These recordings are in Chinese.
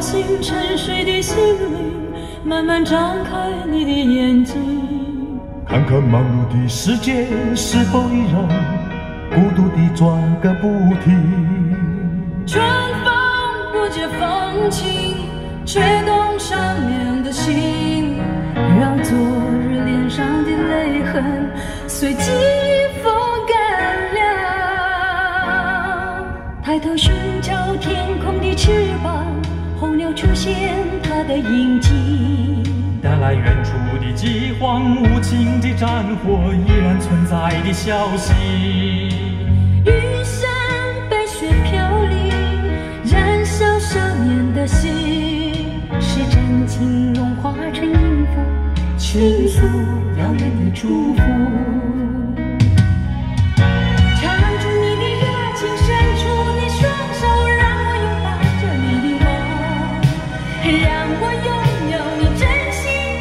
沉睡的心灵，慢慢张开你的眼睛，看看忙碌的世界是否依然孤独地转个不停。春风不解风情，吹动少年的心，让昨日脸上的泪痕随季出现他的印记，带来远处的饥荒，无情的战火依然存在的消息。玉山白雪飘零，燃烧少年的心，是真情融化成音符，倾诉遥远的祝福。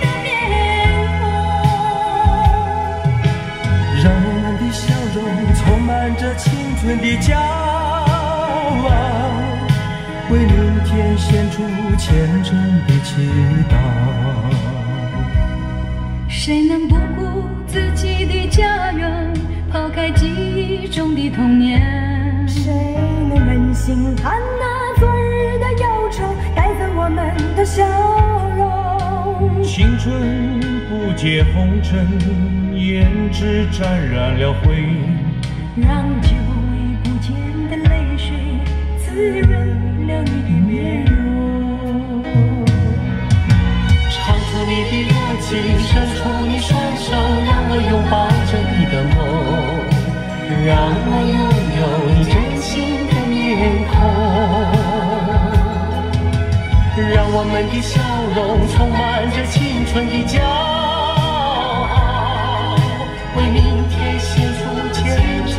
的面孔。让我们的笑容充满着青春的骄傲，为明天献出虔诚的祈祷。谁能不顾自己的家园，抛开记忆中的童年？谁能忍心看那春不解红尘，胭脂沾染了灰。让久违不见的泪水滋润了你的面容。唱出你的热情，伸出你双手，让我拥抱着你的梦，让我我们的笑容充满着青春的骄傲，为明天献出虔诚